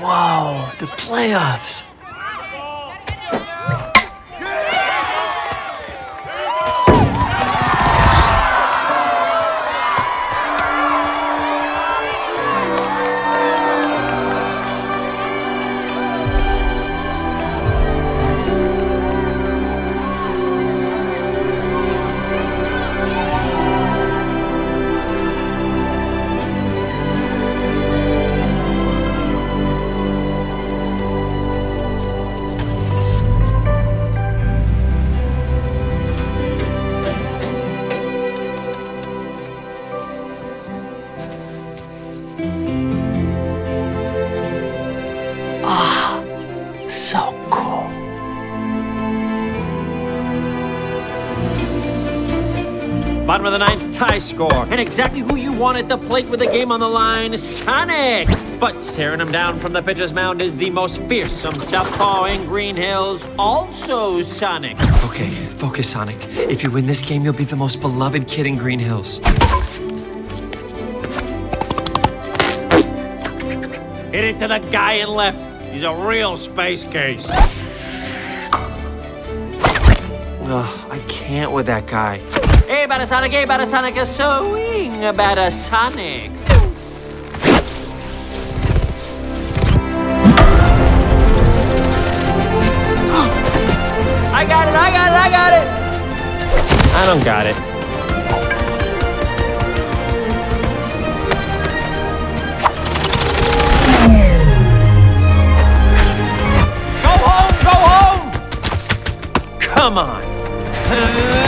Whoa, the playoffs. Bottom of the ninth, tie score. And exactly who you want at the plate with the game on the line, Sonic. But staring him down from the pitcher's mound is the most fearsome southpaw in Green Hills, also Sonic. Okay, focus, Sonic. If you win this game, you'll be the most beloved kid in Green Hills. Hit it to the guy in left. He's a real space case. Ugh, I can't with that guy. Hey, about a Sonic, hey, about a Sonic, a swing about a Sonic. I got it, I got it, I got it. I don't got it. Go home, go home. Come on.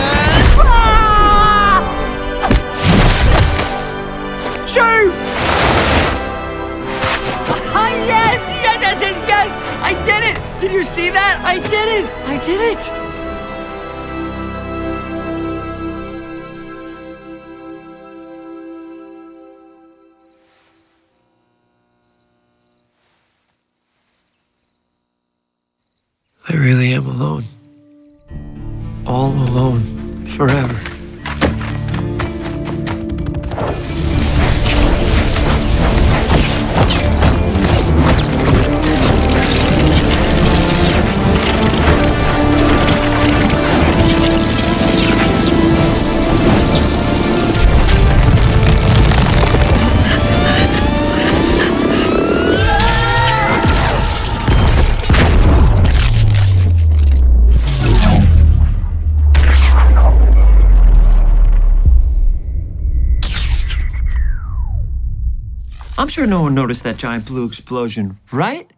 did you see that? I did it! I did it! I really am alone. All alone. Forever. I'm sure no one noticed that giant blue explosion, right?